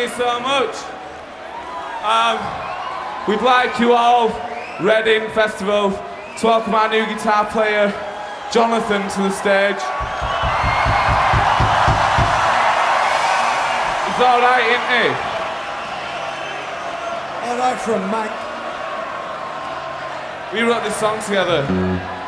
you so much. Um, we'd like you all, Reading Festival, to welcome our new guitar player, Jonathan, to the stage. It's alright, isn't he? All right from Mike. We wrote this song together.